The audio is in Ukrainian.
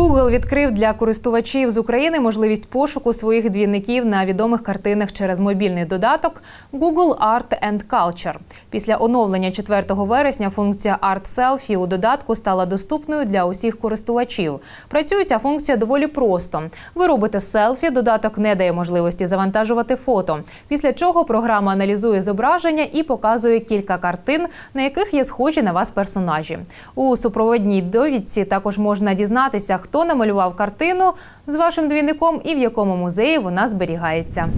Google відкрив для користувачів з України можливість пошуку своїх двійників на відомих картинах через мобільний додаток Google Art and Culture. Після оновлення 4 вересня функція Art Selfie у додатку стала доступною для усіх користувачів. Працює ця функція доволі просто. Ви робите селфі, додаток не дає можливості завантажувати фото. Після чого програма аналізує зображення і показує кілька картин, на яких є схожі на вас персонажі. У супроводній довідці також можна дізнатися, хто намалював картину з вашим двійником і в якому музеї вона зберігається.